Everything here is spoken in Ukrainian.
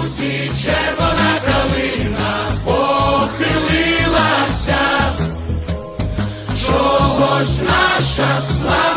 лузі червона калина похилилася, чого ж наша слава.